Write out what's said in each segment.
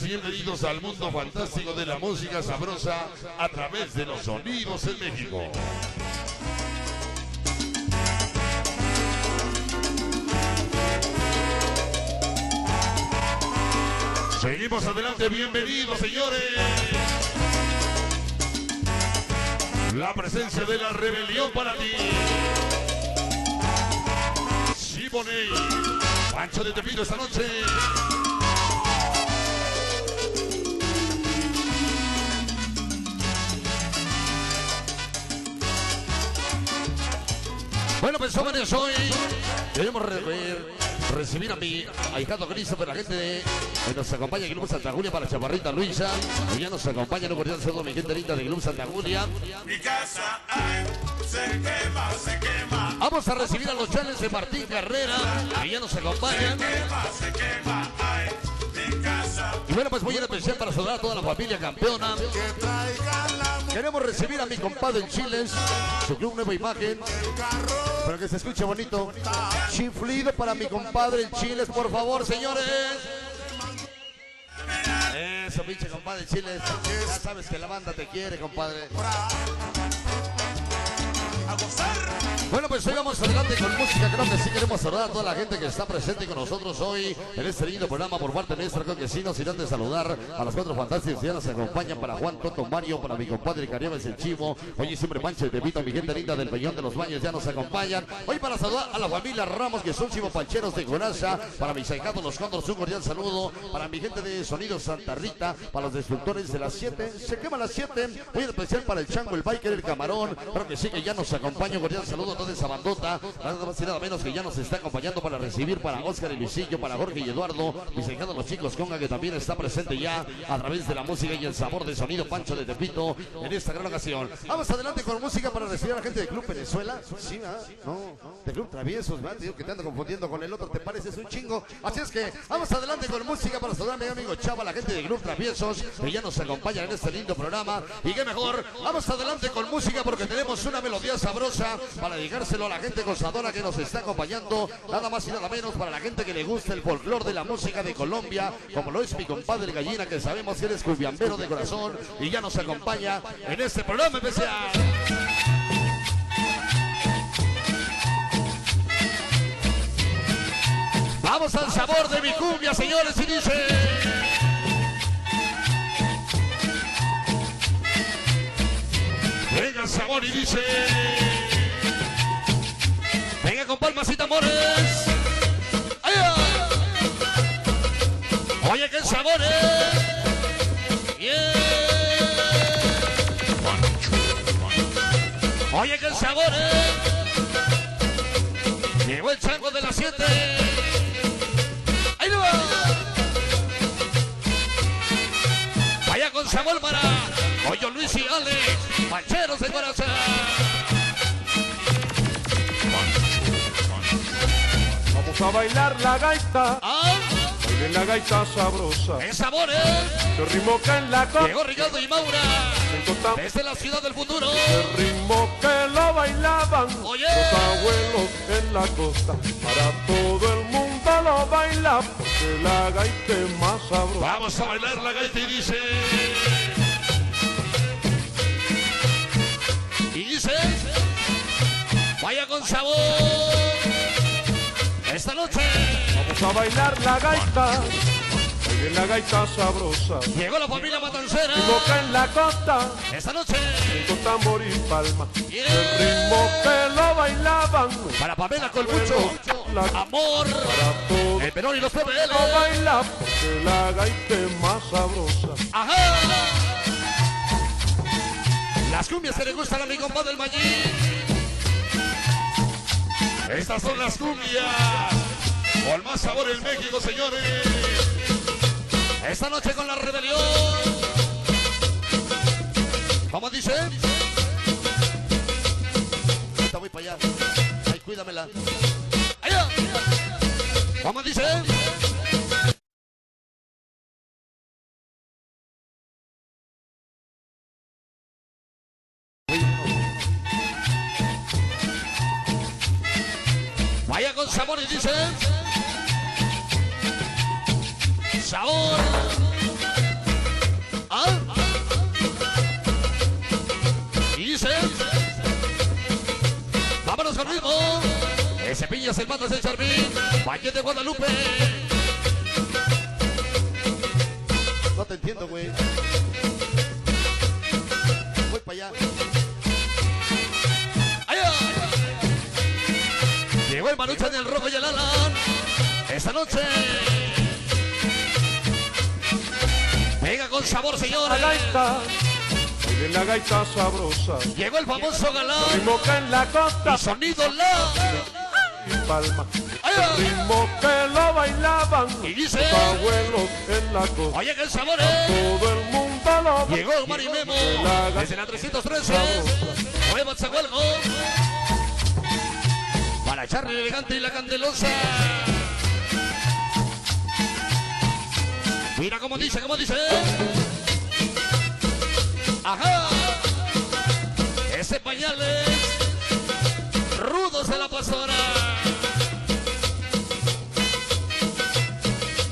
bienvenidos al mundo fantástico de la música sabrosa a través de los sonidos en México. Seguimos adelante, bienvenidos señores. La presencia de la rebelión para ti. Siboney, Pancho de Tepito esta noche. Bueno, pues jóvenes, hoy queremos re- recibir a mi ahijado Christopher, la gente de, que nos acompaña en Club Santa Julia para Chaparrita Luisa. Y ya nos acompaña, no cordial saludo mi gente linda de Club Santa Julia. Mi casa ay, se quema, se quema, Vamos a recibir a los chales de Martín Carrera, que ya nos acompañan. quema, se quema, ay, mi casa. Y bueno, pues voy a ir especial para saludar a toda la familia campeona. Que traigan la Queremos recibir a mi compadre en Chiles, su club Nueva Imagen. Para que se escuche bonito. Chiflido para mi compadre en Chiles, por favor, señores. Eso, pinche compadre Chiles. Ya sabes que la banda te quiere, compadre. Bueno, pues hoy vamos adelante con música. Que sí queremos saludar a toda la gente que está presente con nosotros hoy en este lindo programa por parte nuestra. Creo que sí, no sin antes saludar a las cuatro fantásticas que ya nos acompañan para Juan Toto Mario, para mi compadre Cariones el Chivo. Oye, siempre Pancho de Vito, mi gente linda del Peñón de los Baños ya nos acompañan. Hoy para saludar a la familia Ramos, que son chivo pancheros de Coraza. Para mis ahijados los Cóndores, un cordial saludo. Para mi gente de Sonido Santa Rita, para los destructores de las 7. Se quema las 7. Muy especial para el Chango, el Biker, el Camarón. Creo que sí que ya nos acompaña. Cordial saludo toda esa bandota. Nada más y nada menos que ya nos está acompañando para recibir para Oscar y Luisillo, para Jorge y Eduardo. Mis ahijados los chicos Conga, que también está presente ya a través de la música y el sabor de sonido Pancho de Tepito en esta gran ocasión. Vamos adelante con música para recibir a la gente del Club Venezuela. Sí, ¿verdad? No, de Club Traviesos, ¿verdad? Digo que te ando confundiendo con el otro, te pareces un chingo. Así es que vamos adelante con música para saludar a mi amigo Chava, la gente del Club Traviesos, que ya nos acompañan en este lindo programa. Y qué mejor, vamos adelante con música porque tenemos una melodía sabrosa para dedicárselo a la gente gozadora que nos está acompañando. Nada más y nada menos para la gente que le gusta el folclor de la música de Colombia, como lo es mi compadre Gallina, que sabemos que eres cumbiambero de corazón y ya nos acompaña en este programa especial. Vamos al sabor de mi cumbia, señores, y dice. Venga el sabor y dice. Con palmasita, amores. ¡Ay, ay! Oye, qué sabor, eh. Yeah. Oye, qué sabor, eh. Llegó el chango de las 7. ¡Ahí va! Vaya con sabor para a bailar la gaita, ¡Ah! bailen la gaita sabrosa. ¡Qué sabor, eh! El ritmo que en la costa, Llegó Ricardo y Maura desde la ciudad del futuro. el ritmo que lo bailaban Oye. los abuelos en la costa. Para todo el mundo lo baila porque la gaita es más sabrosa. Vamos a bailar la gaita y dice. Y dice. Vaya con sabor. Esta noche Vamos a bailar la gaita, la gaita sabrosa. llegó la familia Matancera. Ritmo que en la costa, Esta noche encontramos y palma. Yeah. El ritmo que lo bailaban para Pamela Colmucho. Amor. para todo El Perón y los PPL. no baila porque la gaita es más sabrosa. Ajá. Las cumbias que le gustan a mi compadre el Mayín. Estas son las cumbias. Con más sabor en México, señores. Esta noche con la rebelión. ¿Cómo dice? Está muy para allá. Ay, cuídamela. Allá. ¿Cómo dice? sabor. ¿Ah? Dice. Vámonos con ritmo. De Cepillas, el mando es el Charmín. Valle de Guadalupe. No te entiendo, güey. Voy para allá. Llegó el Marucha el Rojo y el Alan. Esta noche. Con sabor, La señores. gaita, baile la gaita sabrosa. Llegó el famoso galán. Ritmo que en la costa Y sonido la. y palma. Ritmo que lo bailaban Y dice. los abuelos en la costa. Oye, que el sabor es. Todo el mundo lo Llegó el Mari Memo. Desde la 313. Nueva Zagualco. Para Charlie elegante y la candelosa. Mira cómo dice, cómo dice. Ajá. Ese pañales. Rudos de la pastora.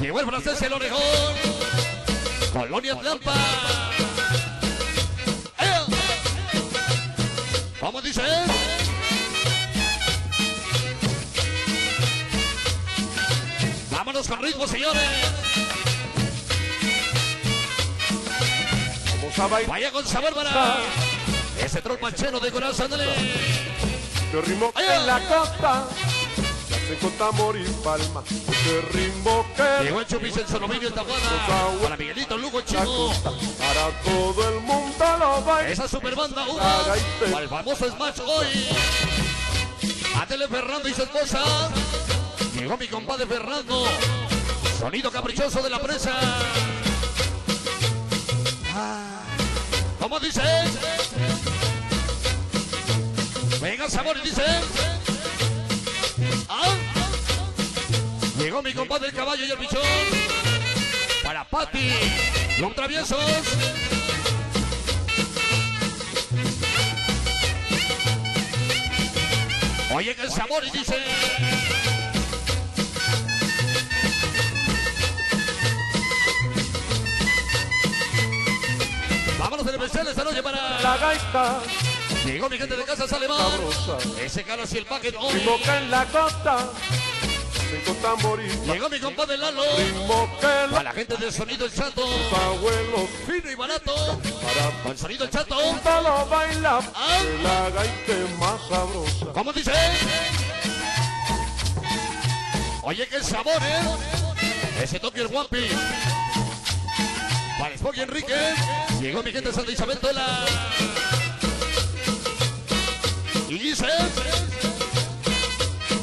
Llegó el francés el orejón. Colonia Tlampa. ¿Cómo dice? Vámonos con ritmo, señores. A bailar Vaya con sabor para ese troll manchero de corazón. Dale. este ritmo en la costa. Con tambor y palma. Este ritmo que Llegó el Chupis en Solominio en Tabuada. Para Miguelito Lugo costa. Para todo el mundo lo baila. Esa super banda una. Para el famoso Smash hoy. Atele Fernando y su esposa. Llegó mi compadre Fernando. Sonido caprichoso de la presa. ¿Cómo dice? Venga, sabor, dice. Ah. Llegó mi compadre el caballo y el bichón. Para Pati. Los traviesos. Oye que el sabor dice. Especial esta noche La para. gaita Llegó mi gente de casa Salemán. Ese caro y el paquete hoy. Ritmo que en la costa. Llegó mi compadre Lalo. Que Para la gente del sonido el chato. abuelos Fino y barato. para Con sonido el chato. lo baila. Ah. Que la gaita más sabrosa. ¿Cómo dice? Oye, qué sabor, ¿eh? Ese toque el guapi. Spocky Enrique. Llegó mi gente Santa Isabel Tola. Y dice.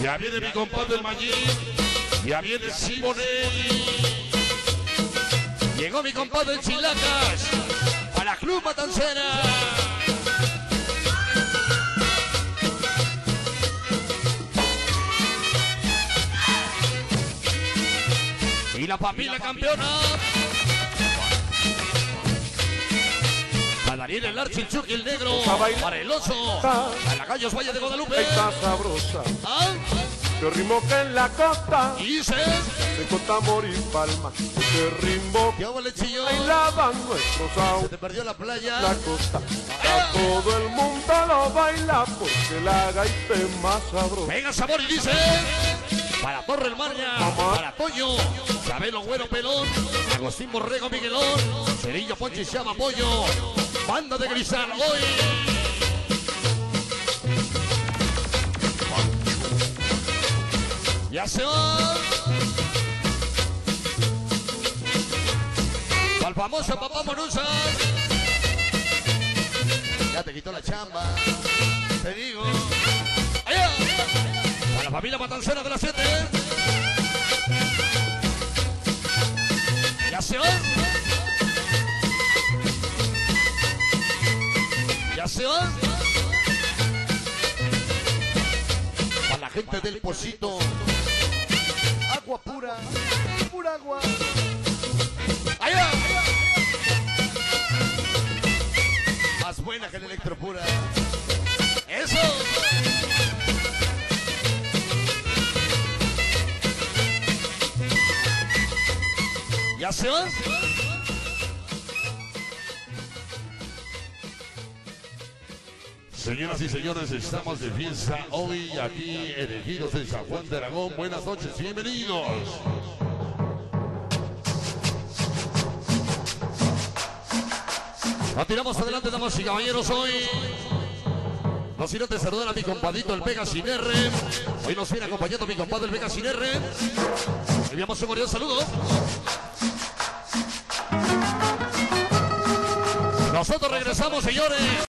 Ya viene mi compadre el Magín. Ya viene Simonelli. Llegó mi compadre el Chilacas. Para Club Matancera. Y la familia campeona. Daniel el Archi, el Chucky, el negro. Para el oso. Para la Gallos Valle de Guadalupe. Gaita sabrosa. Ah, ritmo que en la costa. Dice. Se con tambor y palma. Ritmo que ¿Qué hago, lechillo? bailaban nuestros Se abuelos. te perdió la playa. La costa. A todo el mundo lo baila porque la gaita es más sabrosa. Venga, sabor y dice. Para Torre el Marña, para Toño, Chabelo Güero Pelón, Agustín Borrego Miguelón, Cerillo Ponche y Pollo, Banda de Grisal hoy. Ya se va. Al famoso papá Morusa. Ya te quitó la chamba. Te digo. A la familia Matancera de las 7. Ya se va. Ya se va. A la gente del Pocito. Agua pura. Pura agua. ¡Allá! Más buena que la electropura. ¡Eso! ¿Ya se va? Señoras y señores, estamos de fiesta hoy aquí en Ejidos de San Juan de Aragón. Buenas noches, bienvenidos. Continuamos adelante, damas y caballeros, hoy. No sin antes saludar a mi compadito el Vega Sin R. Hoy nos viene acompañando mi compadre el Vega Sin R. Enviamos un cordial saludo. Nosotros regresamos, señores.